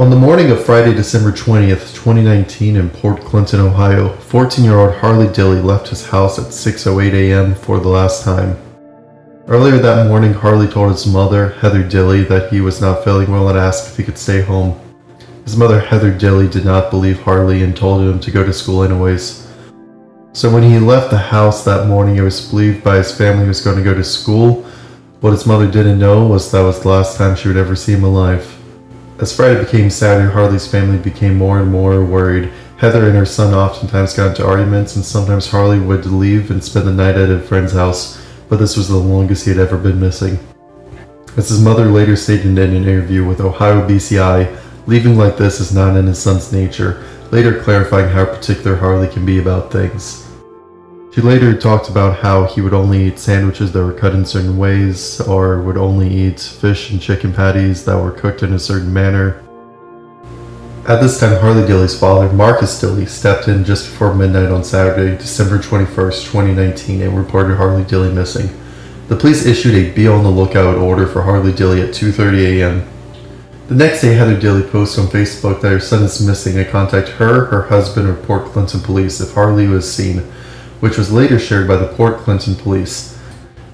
On the morning of Friday, December 20th, 2019, in Port Clinton, Ohio, 14 year old Harley Dilly left his house at 6.08 a.m. for the last time. Earlier that morning, Harley told his mother, Heather Dilly, that he was not feeling well and asked if he could stay home. His mother, Heather Dilly, did not believe Harley and told him to go to school anyways. So when he left the house that morning, it was believed by his family he was going to go to school. What his mother didn't know was that was the last time she would ever see him alive. As Friday became Saturday, Harley's family became more and more worried. Heather and her son oftentimes got into arguments, and sometimes Harley would leave and spend the night at a friend's house, but this was the longest he had ever been missing. As his mother later stated in an interview with Ohio BCI, leaving like this is not in his son's nature, later clarifying how particular Harley can be about things. She later talked about how he would only eat sandwiches that were cut in certain ways, or would only eat fish and chicken patties that were cooked in a certain manner. At this time, Harley Dilly's father, Marcus Dilly, stepped in just before midnight on Saturday, December 21st, 2019, and reported Harley Dilly missing. The police issued a be on the lookout order for Harley Dilly at 2.30 a.m. The next day, Heather Dilly posted on Facebook that her son is missing and contact her, her husband, or Port Clinton police if Harley was seen which was later shared by the Port Clinton police.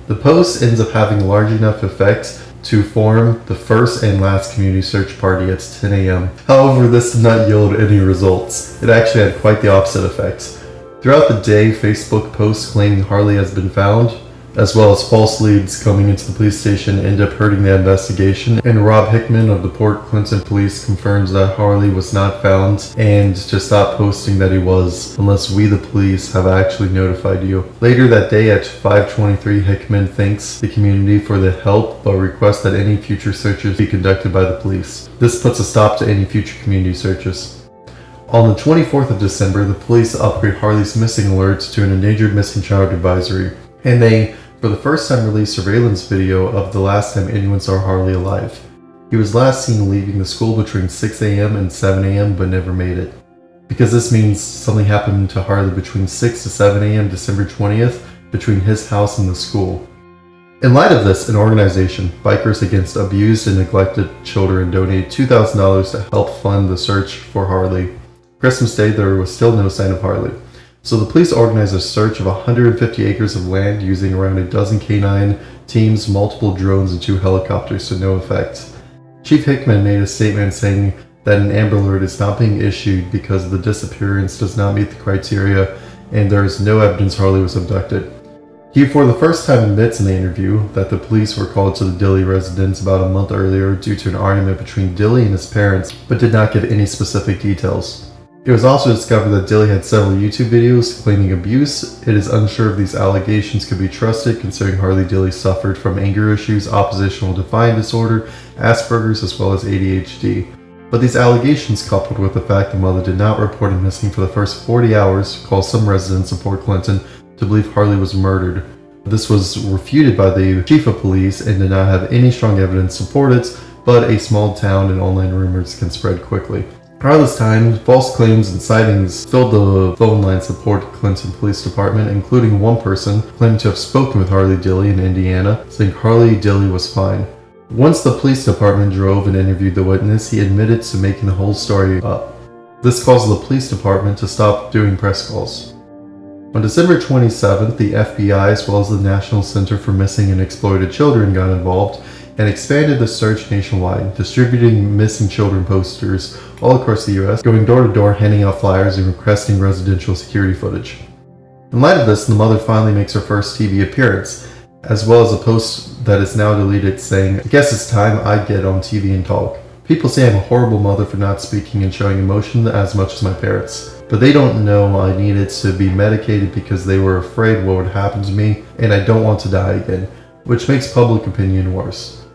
The post ends up having large enough effect to form the first and last community search party at 10 a.m. However, this did not yield any results. It actually had quite the opposite effect. Throughout the day, Facebook posts claiming Harley has been found, as well as false leads coming into the police station end up hurting the investigation. And Rob Hickman of the Port Clinton Police confirms that Harley was not found and to stop posting that he was unless we the police have actually notified you. Later that day at 523 Hickman thanks the community for the help but requests that any future searches be conducted by the police. This puts a stop to any future community searches. On the 24th of December, the police upgrade Harley's missing alerts to an endangered missing child advisory, and they for the first time released surveillance video of the last time anyone saw Harley alive. He was last seen leaving the school between 6 a.m. and 7 a.m. but never made it. Because this means something happened to Harley between 6 to 7 a.m. December 20th between his house and the school. In light of this, an organization, Bikers Against Abused and Neglected Children, donated $2,000 to help fund the search for Harley. Christmas Day, there was still no sign of Harley. So the police organized a search of 150 acres of land using around a dozen canine teams, multiple drones, and two helicopters to no effect. Chief Hickman made a statement saying that an Amber Alert is not being issued because the disappearance does not meet the criteria and there is no evidence Harley was abducted. He, for the first time, admits in the interview that the police were called to the Dilly residence about a month earlier due to an argument between Dilly and his parents, but did not give any specific details. It was also discovered that Dilly had several YouTube videos claiming abuse. It is unsure if these allegations could be trusted, considering Harley Dilly suffered from anger issues, oppositional defiant disorder, Asperger's, as well as ADHD. But these allegations, coupled with the fact the mother did not report him missing for the first 40 hours, caused some residents of Port Clinton to believe Harley was murdered. This was refuted by the chief of police and did not have any strong evidence to support it, but a small town and online rumors can spread quickly. Around this time, false claims and sightings filled the phone lines of Port Clinton Police Department, including one person claiming to have spoken with Harley Dilly in Indiana, saying Harley Dilly was fine. Once the police department drove and interviewed the witness, he admitted to making the whole story up. This caused the police department to stop doing press calls. On December 27th, the FBI as well as the National Center for Missing and Exploited Children got involved and expanded the search nationwide, distributing missing children posters all across the US, going door to door handing out flyers and requesting residential security footage. In light of this, the mother finally makes her first TV appearance, as well as a post that is now deleted saying, I guess it's time I get on TV and talk. People say I'm a horrible mother for not speaking and showing emotion as much as my parents. But they don't know I needed to be medicated because they were afraid what would happen to me and I don't want to die again, which makes public opinion worse.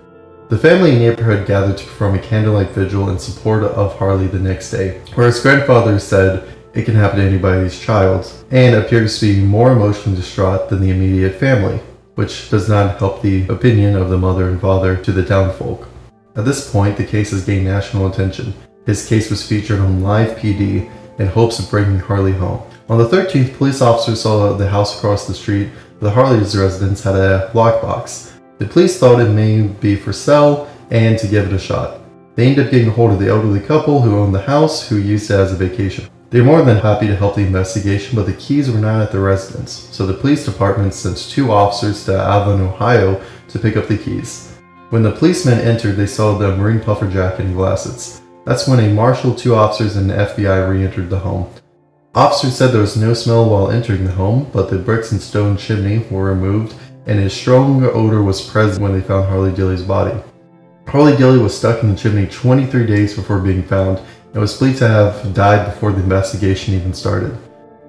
The family and neighborhood gathered to perform a candlelight vigil in support of Harley the next day, where his grandfather said it can happen to anybody's child, and appears to be more emotionally distraught than the immediate family, which does not help the opinion of the mother and father to the townfolk. At this point, the case has gained national attention. His case was featured on Live PD in hopes of bringing Harley home. On the 13th, police officers saw the house across the street the Harley's residence had a lockbox the police thought it may be for sale and to give it a shot. They ended up getting a hold of the elderly couple who owned the house, who used it as a vacation. They were more than happy to help the investigation, but the keys were not at the residence, so the police department sent two officers to Avon, Ohio to pick up the keys. When the policemen entered, they saw the marine puffer jacket and glasses. That's when a marshal, two officers, and the FBI re entered the home. Officers said there was no smell while entering the home, but the bricks and stone chimney were removed, and a strong odor was present when they found Harley Dilly's body. Harley Dilly was stuck in the chimney 23 days before being found and was believed to have died before the investigation even started.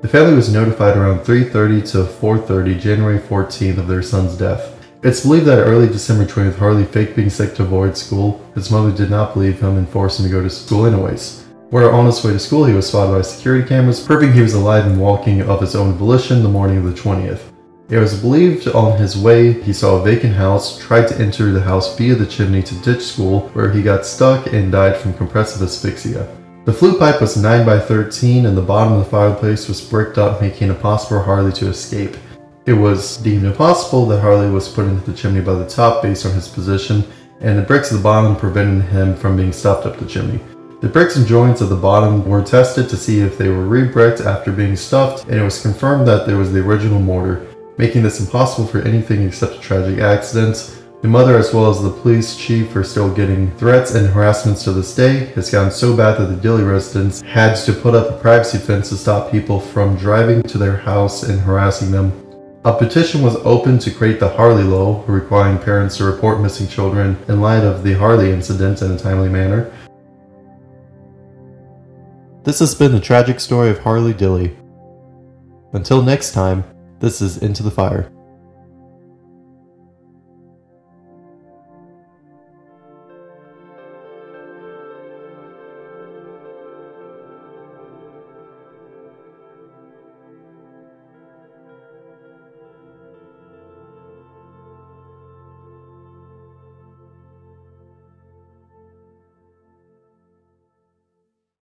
The family was notified around 3.30 to 4.30 January 14th of their son's death. It's believed that early December 20th, Harley faked being sick to avoid school. His mother did not believe him and forced him to go to school anyways. Where on his way to school, he was spotted by security cameras, proving he was alive and walking of his own volition the morning of the 20th. It was believed on his way he saw a vacant house, tried to enter the house via the chimney to ditch school, where he got stuck and died from compressive asphyxia. The flue pipe was 9 by 13 and the bottom of the fireplace was bricked up, making it impossible for Harley to escape. It was deemed impossible that Harley was put into the chimney by the top based on his position, and the bricks at the bottom prevented him from being stuffed up the chimney. The bricks and joints at the bottom were tested to see if they were re-bricked after being stuffed, and it was confirmed that there was the original mortar, making this impossible for anything except a tragic accident. The mother as well as the police chief are still getting threats and harassments to this day. It's gotten so bad that the Dilly residents had to put up a privacy fence to stop people from driving to their house and harassing them. A petition was opened to create the Harley Law, requiring parents to report missing children in light of the Harley incident in a timely manner. This has been the tragic story of Harley Dilly. Until next time, this is Into the Fire.